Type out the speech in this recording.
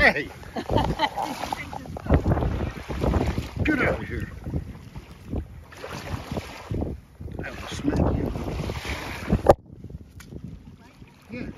Hey! Get out of here. I will smack you. Yeah.